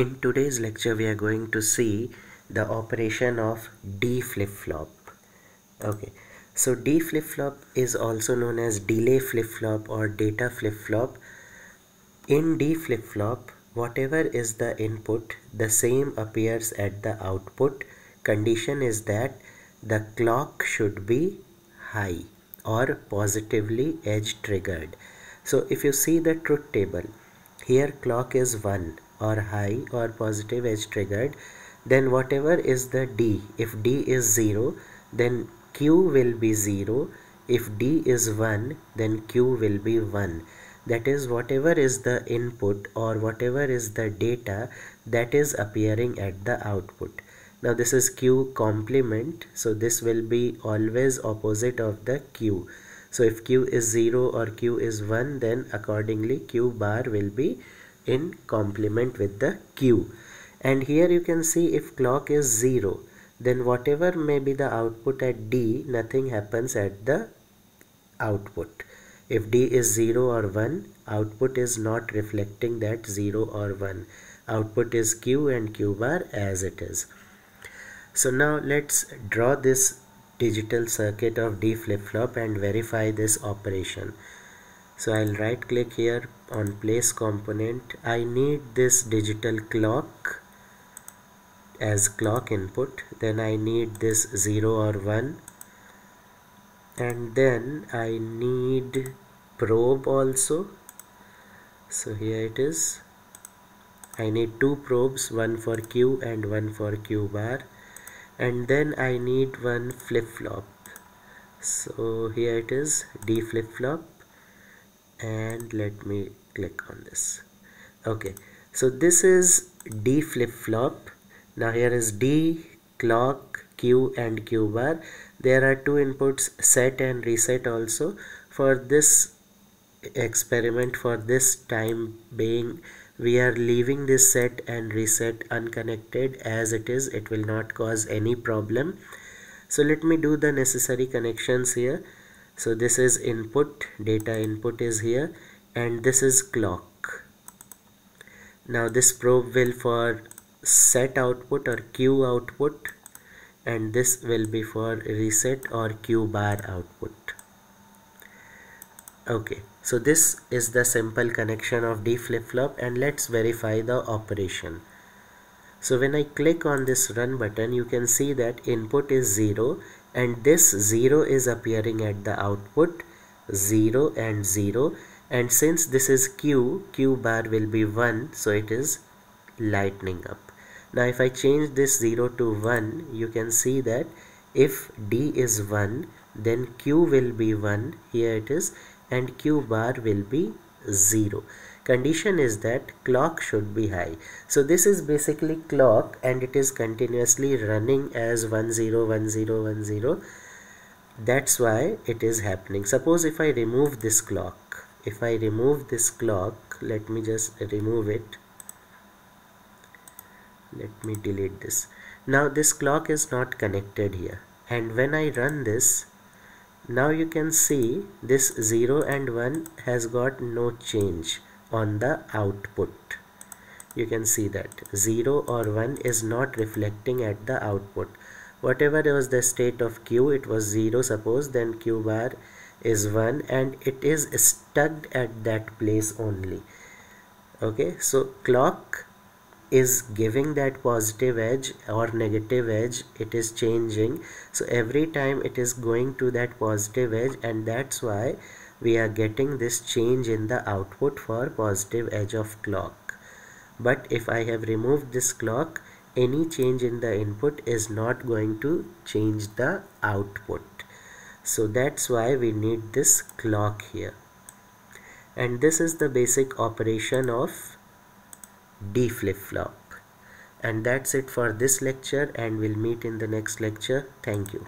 In today's lecture we are going to see the operation of D flip-flop. Okay, so D flip-flop is also known as delay flip-flop or data flip-flop. In D flip-flop, whatever is the input, the same appears at the output. Condition is that the clock should be high or positively edge triggered. So if you see the truth table, here clock is 1 or high or positive edge triggered then whatever is the D. If D is 0 then Q will be 0 if D is 1 then Q will be 1 that is whatever is the input or whatever is the data that is appearing at the output. Now this is Q complement so this will be always opposite of the Q. So if Q is 0 or Q is 1 then accordingly Q bar will be in complement with the Q. And here you can see if clock is 0 then whatever may be the output at D nothing happens at the output. If D is 0 or 1 output is not reflecting that 0 or 1 output is Q and Q bar as it is. So now let's draw this digital circuit of D flip-flop and verify this operation so I'll right click here on place component. I need this digital clock as clock input. Then I need this 0 or 1 and then I need probe also. So here it is. I need two probes one for Q and one for Q bar. And then I need one flip-flop. So here it is D flip-flop and let me click on this. Okay so this is D flip-flop. Now here is D clock Q and Q bar. There are two inputs set and reset also. For this experiment for this time being we are leaving this set and reset unconnected. As it is it will not cause any problem. So let me do the necessary connections here so this is input data input is here and this is clock. Now this probe will for set output or q output and this will be for reset or q bar output. Okay so this is the simple connection of d flip-flop and let's verify the operation. So when I click on this run button you can see that input is 0 and this 0 is appearing at the output 0 and 0 and since this is q q bar will be 1 so it is lightening up. Now if I change this 0 to 1 you can see that if D is 1 then Q will be 1 here it is and Q bar will be 0 condition is that clock should be high. So this is basically clock and it is continuously running as 101010 that's why it is happening. Suppose if I remove this clock if I remove this clock let me just remove it. Let me delete this. Now this clock is not connected here. And when I run this now you can see this 0 and 1 has got no change on the output. You can see that 0 or 1 is not reflecting at the output. Whatever was the state of q it was 0 suppose then q bar is 1 and it is stuck at that place only. Okay so clock is giving that positive edge or negative edge. It is changing. So every time it is going to that positive edge and that's why we are getting this change in the output for positive edge of clock. But if I have removed this clock any change in the input is not going to change the output. So that's why we need this clock here. And this is the basic operation of D flip-flop. And that's it for this lecture and we'll meet in the next lecture. Thank you